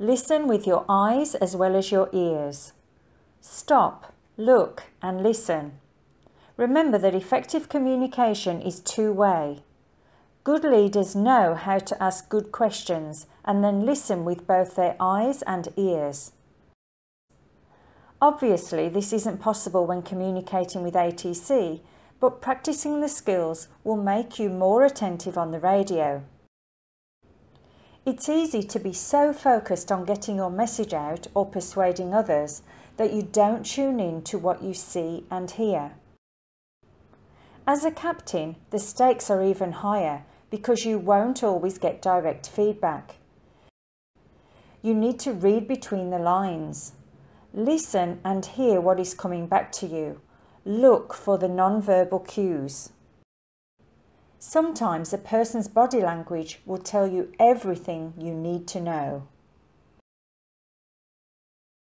Listen with your eyes as well as your ears. Stop, look, and listen. Remember that effective communication is two way. Good leaders know how to ask good questions and then listen with both their eyes and ears. Obviously, this isn't possible when communicating with ATC, but practicing the skills will make you more attentive on the radio. It's easy to be so focused on getting your message out or persuading others that you don't tune in to what you see and hear. As a captain, the stakes are even higher because you won't always get direct feedback. You need to read between the lines. Listen and hear what is coming back to you. Look for the non-verbal cues. Sometimes a person's body language will tell you everything you need to know.